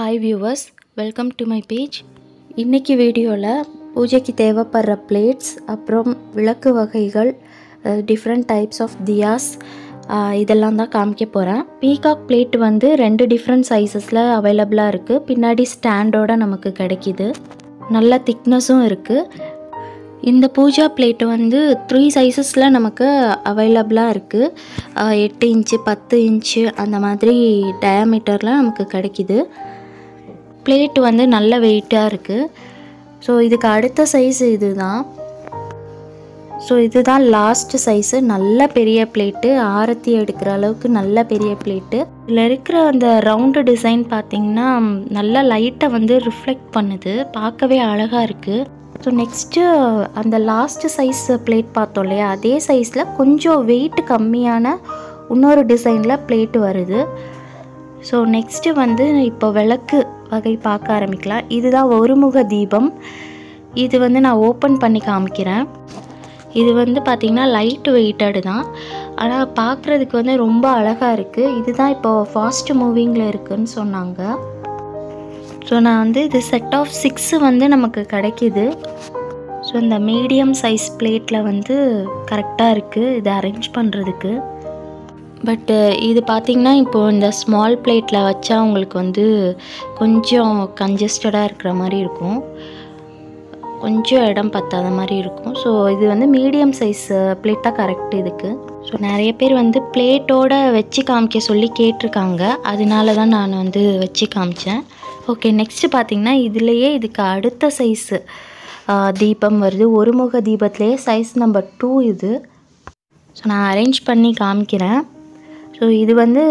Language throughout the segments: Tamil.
Hi viewers welcome to my page இன்றைக்கி வீடியோவில் பூஜைக்கு தேவைப்படுற பிளேட்ஸ் அப்புறம் விளக்கு வகைகள் டிஃப்ரெண்ட் டைப்ஸ் ஆஃப் தியாஸ் இதெல்லாம் தான் காமிக்க போகிறேன் பீகாக் பிளேட் வந்து ரெண்டு டிஃப்ரெண்ட் சைஸஸில் அவைலபிளாக இருக்குது பின்னாடி ஸ்டாண்டோட நமக்கு கிடைக்கிது. நல்ல திக்னஸும் இருக்குது இந்த பூஜா பிளேட் வந்து த்ரீ சைஸஸில் நமக்கு அவைலபிளாக இருக்குது எட்டு இன்ச்சு பத்து இன்ச்சு அந்த மாதிரி டயாமீட்டரில் நமக்கு கிடைக்கிது. பிளேட் வந்து நல்ல வெயிட்டாக இருக்குது ஸோ இதுக்கு அடுத்த சைஸ் இது தான் ஸோ இதுதான் லாஸ்ட் சைஸு நல்ல பெரிய பிளேட்டு. ஆரத்தி எடுக்கிற அளவுக்கு நல்ல பெரிய பிளேட்டு. இதில் இருக்கிற அந்த ரவுண்டு டிசைன் பார்த்திங்கன்னா நல்ல லைட்டை வந்து ரிஃப்ளெக்ட் பண்ணுது. பார்க்கவே அழகாக இருக்குது ஸோ நெக்ஸ்ட்டு அந்த லாஸ்ட் சைஸ் பிளேட் பார்த்தோம் இல்லையா? அதே சைஸில் கொஞ்சம் வெயிட் கம்மியான இன்னொரு டிசைனில் பிளேட்டு வருது. ஸோ நெக்ஸ்ட்டு வந்து இப்போ விளக்கு. வகை பார்க்க ஆரம்பிக்கலாம். இதுதான் ஒருமுக தீபம். இது வந்து நான் ஓப்பன் பண்ணி காமிக்கிறேன். இது வந்து பார்த்திங்கன்னா லைட் வெயிட்டடு தான். ஆனால் பார்க்குறதுக்கு வந்து ரொம்ப அழகாக இருக்குது இதுதான் இப்போது ஃபாஸ்ட் மூவிங்கில் இருக்குதுன்னு சொன்னாங்க. ஸோ நான் வந்து இது செட் ஆஃப் சிக்ஸு வந்து நமக்கு கிடைக்கிது. ஸோ இந்த மீடியம் சைஸ் பிளேட்டில் வந்து கரெக்டாக இருக்குது இதை அரேஞ்ச் பண்ணுறதுக்கு பட்டு uh, இது பார்த்திங்கன்னா இப்போது இந்த ஸ்மால் பிளேட்டில் வச்சா உங்களுக்கு வந்து கொஞ்சம் கன்ஜஸ்டடாக இருக்கிற மாதிரி இருக்கும். கொஞ்சம் இடம் பத்தாத மாதிரி இருக்கும். ஸோ இது வந்து மீடியம் சைஸ் பிளேட் தான் கரெக்ட் இதுக்கு. ஸோ நிறைய பேர் வந்து பிளேட்டோட வச்சு காமிக்க சொல்லி கேட்டிருக்காங்க. அதனால தான் நான் வந்து வச்சு காமிச்சேன். ஓகே நெக்ஸ்ட்டு பார்த்திங்கன்னா இதுலேயே இதுக்கு அடுத்த சைஸு uh, தீபம் வருது. ஒருமுக தீபத்துலேயே சைஸ் நம்பர் டூ இது. ஸோ நான் அரேஞ்ச் பண்ணி காமிக்கிறேன். ஸோ இது வந்து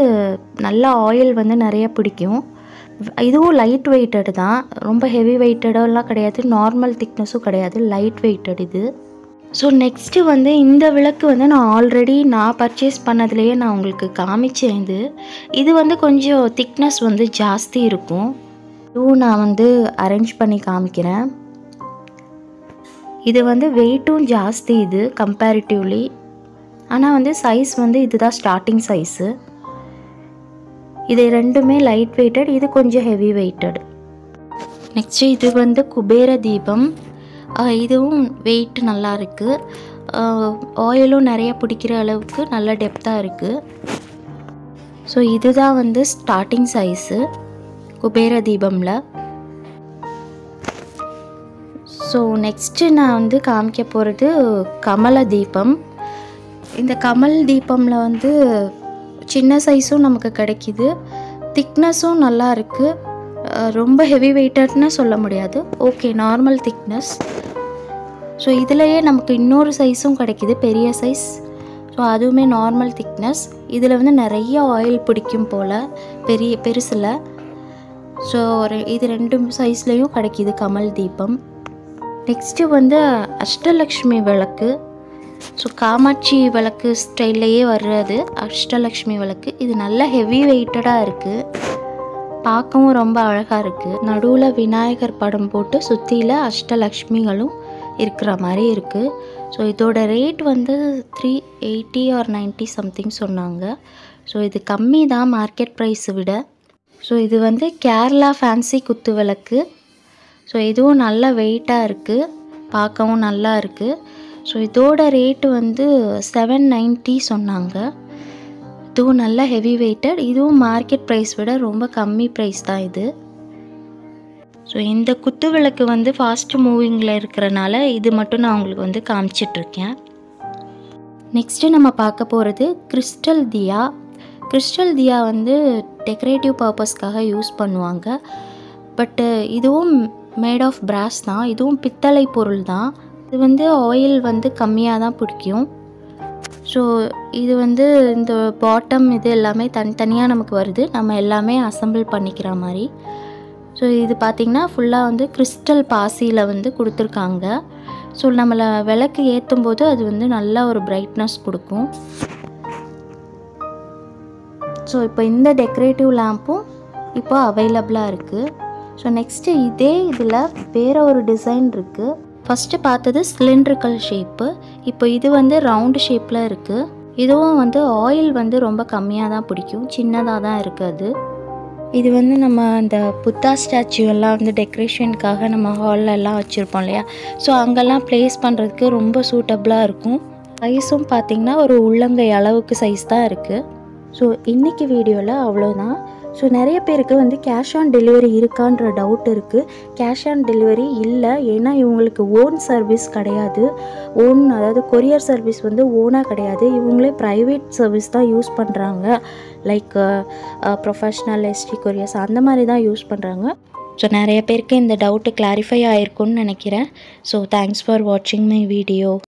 நல்ல ஆயில் வந்து நிறைய பிடிக்கும். இதுவும் லைட் வெயிட்டடு தான். ரொம்ப ஹெவி வெயிட்டடெல்லாம் கிடையாது. நார்மல் திக்னஸும் கிடையாது. லைட் வெயிட்டட் இது. ஸோ நெக்ஸ்ட்டு வந்து இந்த விளக்கு வந்து நான் ஆல்ரெடி நான் பர்ச்சேஸ் பண்ணதுலேயே நான் உங்களுக்கு காமிச்சேன் இது. இது வந்து கொஞ்சம் திக்னஸ் வந்து ஜாஸ்தி இருக்கும். இதுவும் நான் வந்து அரேஞ்ச் பண்ணி காமிக்கிறேன். இது வந்து வெயிட்டும் ஜாஸ்தி இது கம்பேரிட்டிவ்லி ஆனால் வந்து சைஸ் வந்து இதுதான் ஸ்டார்டிங் சைஸு இது ரெண்டுமே லைட் வெயிட்டட் இது கொஞ்சம் ஹெவி வெயிட்டட் நெக்ஸ்ட்டு இது வந்து குபேர தீபம். இதுவும் வெயிட் நல்லா இருக்குது ஆயிலும் நிறைய பிடிக்கிற அளவுக்கு நல்ல டெப்த்தாக இருக்குது ஸோ இதுதான் வந்து ஸ்டார்டிங் சைஸு குபேர தீபமில். ஸோ நெக்ஸ்ட்டு நான் வந்து காமிக்க போகிறது கமல தீபம். இந்த கமல் தீபமில் வந்து சின்ன சைஸும் நமக்கு கிடைக்கிது. திக்னஸும் நல்லா இருக்குது ரொம்ப ஹெவி வெயிட்டட்னு சொல்ல முடியாது. ஓகே நார்மல் திக்னஸ் ஸோ இதுலேயே நமக்கு இன்னொரு சைஸும் கிடைக்கிது பெரிய சைஸ் ஸோ அதுவுமே நார்மல் திக்னஸ் இதில் வந்து நிறைய ஆயில் பிடிக்கும் போல் பெரிய பெருசில். ஸோ ஒரு இது ரெண்டு சைஸ்லேயும் கிடைக்கிது கமல் தீபம். நெக்ஸ்ட்டு வந்து அஷ்டலக்ஷ்மி விளக்கு. ஸோ காமாட்சி விளக்கு ஸ்டைல்லையே வர்றது அஷ்டலக்ஷ்மி விளக்கு. இது நல்ல ஹெவி வெயிட்டடாக இருக்குது பார்க்கவும் ரொம்ப அழகாக இருக்குது நடுவில் விநாயகர் படம் போட்டு சுற்றியில் அஷ்டலக்ஷ்மிகளும் இருக்கிற மாதிரி இருக்குது ஸோ இதோட ரேட் வந்து three eighty or ninety something சொன்னாங்க. ஸோ இது கம்மி தான் மார்க்கெட் ப்ரைஸை விட. ஸோ இது வந்து கேரளா ஃபேன்சி குத்து விளக்கு. ஸோ இதுவும் நல்ல வெயிட்டாக இருக்குது பார்க்கவும் நல்லா இருக்குது ஸோ இதோட ரேட்டு வந்து செவன் நைன்ட்டி சொன்னாங்க. இதுவும் நல்ல ஹெவி வெயிட்டட் இதுவும் மார்க்கெட் ப்ரைஸ் விட ரொம்ப கம்மி ப்ரைஸ் தான் இது. ஸோ இந்த குத்து விளக்கு வந்து ஃபாஸ்ட் மூவிங்கில் இருக்கிறனால இது மட்டும் நான் உங்களுக்கு வந்து காமிச்சிட்ருக்கேன். நெக்ஸ்ட்டு நம்ம பார்க்க போகிறது கிறிஸ்டல் தியா கிறிஸ்டல் தியா வந்து டெக்கரேட்டிவ் பர்பஸ்க்காக யூஸ் பண்ணுவாங்க. பட்டு இதுவும் மேட் ஆஃப் பிராஸ் தான். இதுவும் பித்தளை பொருள் தான். இது வந்து ஆயில் வந்து கம்மியாக தான் பிடிக்கும். ஸோ இது வந்து இந்த பாட்டம் இது எல்லாமே தனித்தனியாக நமக்கு வருது. நம்ம எல்லாமே அசம்பிள் பண்ணிக்கிற மாதிரி. ஸோ இது பார்த்திங்கன்னா ஃபுல்லாக வந்து கிறிஸ்டல் பாசியில் வந்து கொடுத்துருக்காங்க. ஸோ நம்மளை விளக்கு ஏற்றும் போது அது வந்து நல்ல ஒரு பிரைட்னஸ் கொடுக்கும். ஸோ இப்போ இந்த டெக்கரேட்டிவ் லேம்பும் இப்போ அவைலபிளாக இருக்குது ஸோ நெக்ஸ்ட்டு இதே இதில் வேறு ஒரு டிசைன் இருக்குது ஃபஸ்ட்டு பார்த்தது சிலிண்ட்ரிக்கல் ஷேப்பு இப்போ இது வந்து ரவுண்டு ஷேப்பில் இருக்குது இதுவும் வந்து ஆயில் வந்து ரொம்ப கம்மியாக தான் பிடிக்கும். சின்னதாக தான் இருக்குது அது. இது வந்து நம்ம அந்த புத்தா ஸ்டாச்சு எல்லாம் வந்து டெக்கரேஷனுக்காக நம்ம ஹாலில் எல்லாம் வச்சுருப்போம் இல்லையா? ஸோ அங்கெல்லாம் ப்ளேஸ் பண்ணுறதுக்கு ரொம்ப சூட்டபுளாக இருக்கும். சைஸும் பார்த்திங்கன்னா ஒரு உள்ளங்கை அளவுக்கு சைஸ் தான் இருக்குது ஸோ இன்றைக்கி வீடியோவில் அவ்வளோதான் ஸோ நிறைய பேருக்கு வந்து கேஷ் ஆன் டெலிவரி இருக்கான்ற டவுட் இருக்குது கேஷ் ஆன் டெலிவரி இல்லை. ஏன்னா இவங்களுக்கு ஓன் சர்வீஸ் கிடையாது. ஓன் அதாவது கொரியர் சர்வீஸ் வந்து ஓனாக கிடையாது. இவங்களே ப்ரைவேட் சர்வீஸ் தான் யூஸ் பண்ணுறாங்க லைக் ப்ரொஃபஷ்னல் எஸ்டி கொரியர்ஸ் அந்த மாதிரி தான் யூஸ் பண்ணுறாங்க ஸோ நிறைய பேருக்கு இந்த டவுட்டு கிளாரிஃபை ஆயிருக்கும்னு நினைக்கிறேன். ஸோ தேங்க்ஸ் ஃபார் வாட்சிங் மை வீடியோ